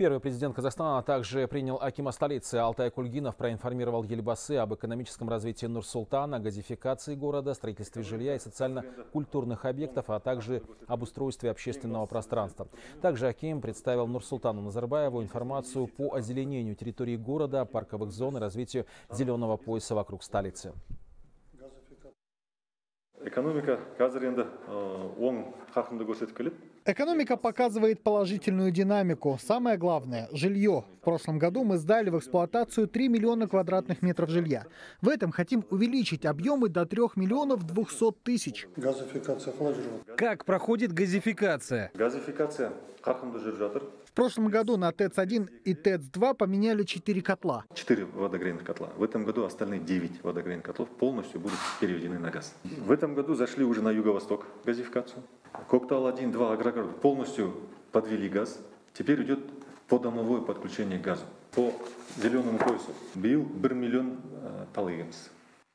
Первый президент Казахстана также принял Акима столицы. Алтай Кульгинов проинформировал Ельбасы об экономическом развитии Нур-Султана, газификации города, строительстве жилья и социально-культурных объектов, а также об устройстве общественного пространства. Также Аким представил Нур-Султану Назарбаеву информацию по озеленению территории города, парковых зон и развитию зеленого пояса вокруг столицы экономика қазір енді оң қарқынды көрсетіп келеді Экономика показывает положительную динамику. Самое главное – жилье. В прошлом году мы сдали в эксплуатацию 3 миллиона квадратных метров жилья. В этом хотим увеличить объемы до 3 миллионов 200 тысяч. газификация қалай жүріп жатыр Как проходит газификация? газификация қарқынды жүріп жатыр В прошлом году на ТЭЦ-1 и ТЭЦ-2 поменяли 4 котла. 4 водогрейных котла. В этом году остальные 9 водогрейных котлов полностью будут переведены на газ. В этом году зашли уже на юго-восток газификацию. Коктал 1, 2, Агрогород полностью подвели газ. Теперь идет подомовое подключение к газу. По зеленому поясу. Бил 1 миллион э, талыгымыз.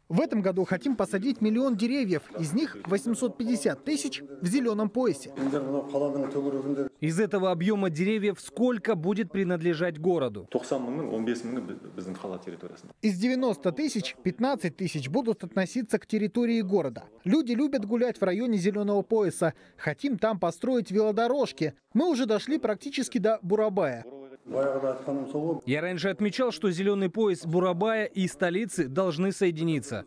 В этом году хотим посадить миллион деревьев. Из них 850 тысяч в зеленом поясе. ендер мынау қаланың төңірегінде Из этого объема деревьев сколько будет принадлежать городу? 90 мыңның 15 мыңы би- біздің қала территориясында. Из 90 тысяч 15 тысяч будут относиться к территории города. Люди любят гулять в районе зеленого пояса. Хотим там построить велодорожки. Мы уже дошли практически до Бурабая. Я раньше отмечал, что зеленый пояс Бурабая и столицы должны соединиться.